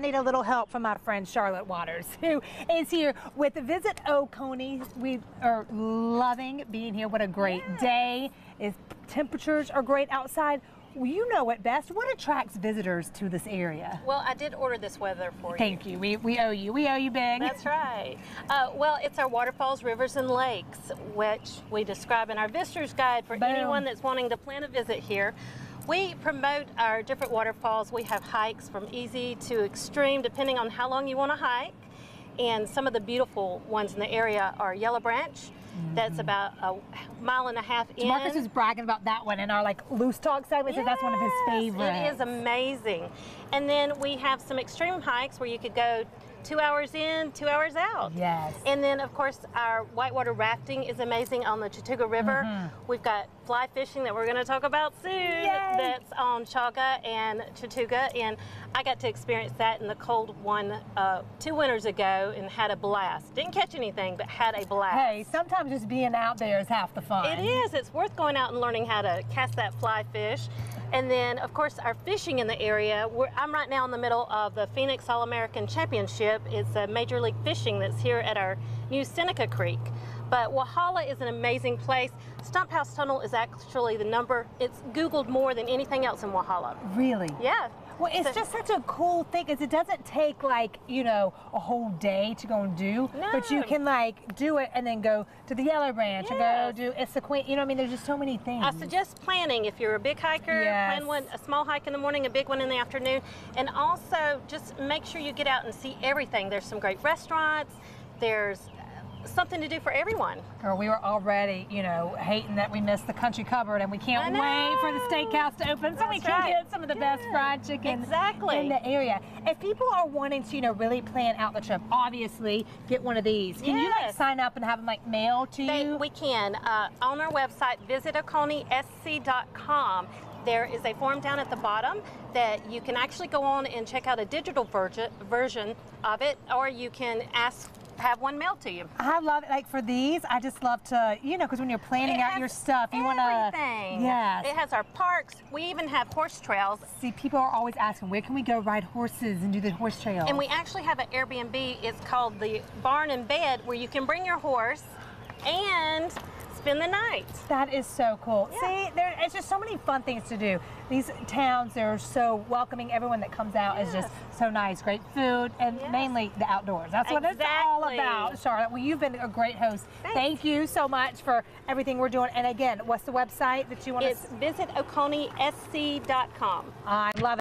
need a little help from my friend Charlotte Waters, who is here with the Visit Oconee. We are loving being here. What a great yeah. day. Is temperatures are great outside. Well, you know it best. What attracts visitors to this area? Well, I did order this weather for you. Thank you. We, we owe you. We owe you big. That's right. Uh, well, it's our waterfalls, rivers, and lakes, which we describe in our visitor's guide for Boom. anyone that's wanting to plan a visit here. We promote our different waterfalls. We have hikes from easy to extreme, depending on how long you want to hike. And some of the beautiful ones in the area are Yellow Branch. That's Mm-hmm. about a mile and a half in. Marcus was bragging about that one in our like loose talk segment. Said that's one of his Yes, favorites. It is amazing. And then we have some extreme hikes where you could go two hours in, two hours out. Yes. And then, of course, our whitewater rafting is amazing on the Chattooga River. Mm-hmm. We've got fly fishing that we're going to talk about soon. Yay. That's on Chauga and Chattooga. And I got to experience that in the cold one uh, two winters ago and had a blast. Didn't catch anything, but had a blast. Hey, sometimes just being out there is half the fun. It is. It's worth going out and learning how to cast that fly fish. And then, of course, our fishing in the area. We're, I'm right now in the middle of the Phoenix All American Championship. It's a major league fishing that's here at our new Seneca Creek. But Walhalla is an amazing place. Stump House Tunnel is actually the number, it's Googled more than anything else in Walhalla. Really? Yeah. Well, it's So- just such a cool thing because it doesn't take like, you know, a whole day to go and do, but you can like do it and then go to the Yellow Branch Yes. and go do Issaqueena. You know what I mean? There's just so many things. I suggest planning if you're a big hiker, Yes. plan one, a small hike in the morning, a big one in the afternoon, and also just make sure you get out and see everything. There's some great restaurants, there's something to do for everyone. Girl, we were already, you know, hating that we missed the country cupboard and we can't wait for the steakhouse to open so we can right. get some of the best fried chicken Exactly. in the area. If people are wanting to, you know, really plan out the trip, obviously get one of these. Can you like sign up and have them like mailed to They, you? we can. Uh, on our website, visitoconeesc.com, there is a form down at the bottom that you can actually go on and check out a digital version of it, or you can ask, have one mailed to you. I love it. Like for these, I just love to, you know, because when you're planning It out your stuff, you want to. everything. Yes. It has our parks. We even have horse trails. See, people are always asking, where can we go ride horses and do the horse trail? And we actually have an Airbnb. It's called the Barn and Bed, where you can bring your horse and spend the night. That is so cool. Yeah. See, there, it's just so many fun things to do. These towns, they're so welcoming. Everyone that comes out is just so nice. Great food and Yes. mainly the outdoors. That's what it's all about, Charlotte. Well, you've been a great host. Thanks. Thank you so much for everything we're doing. And again, what's the website that you want to visit? It's to? visitoconeesc.com. I love it.